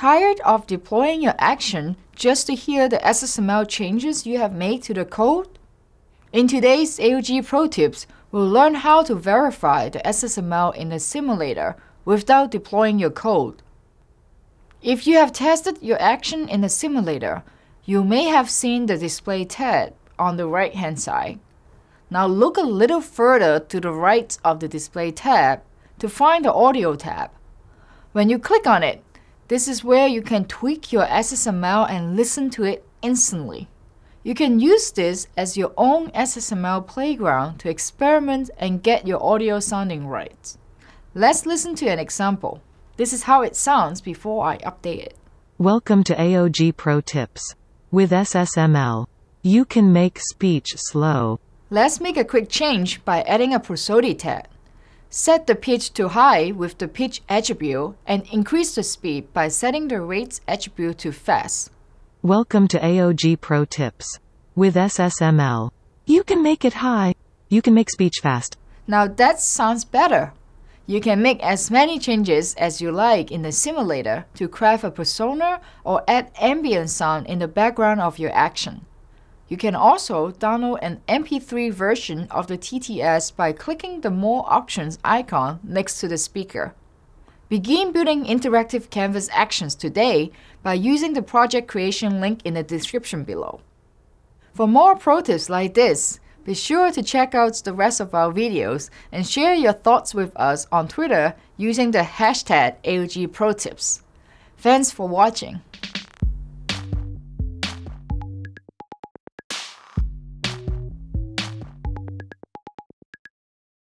Tired of deploying your action just to hear the SSML changes you have made to the code? In today's AOG Pro Tips, we'll learn how to verify the SSML in the simulator without deploying your code. If you have tested your action in the simulator, you may have seen the display tab on the right hand side. Now look a little further to the right of the display tab to find the audio tab. When you click on it, this is where you can tweak your SSML and listen to it instantly. You can use this as your own SSML playground to experiment and get your audio sounding right. Let's listen to an example. This is how it sounds before I update it. Welcome to AOG Pro Tips. With SSML, you can make speech slow. Let's make a quick change by adding a prosody tag. Set the pitch to high with the pitch attribute and increase the speed by setting the rates attribute to fast. Welcome to AOG Pro Tips. With SSML, you can make it high. You can make speech fast. Now that sounds better. You can make as many changes as you like in the simulator to craft a persona or add ambient sound in the background of your action. You can also download an MP3 version of the TTS by clicking the More Options icon next to the speaker. Begin building interactive Canvas actions today by using the project creation link in the description below. For more pro tips like this, be sure to check out the rest of our videos and share your thoughts with us on Twitter using the hashtag AOGProTips. Thanks for watching.